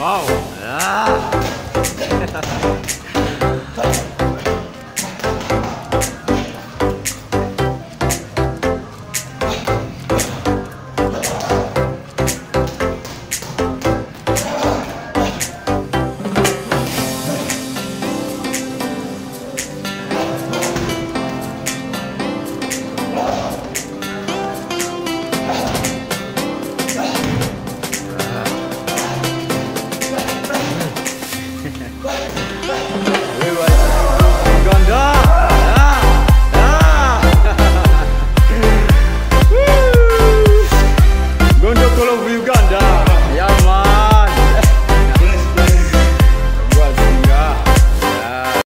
Uau! Ah! Gondor! Gondor, Colombia!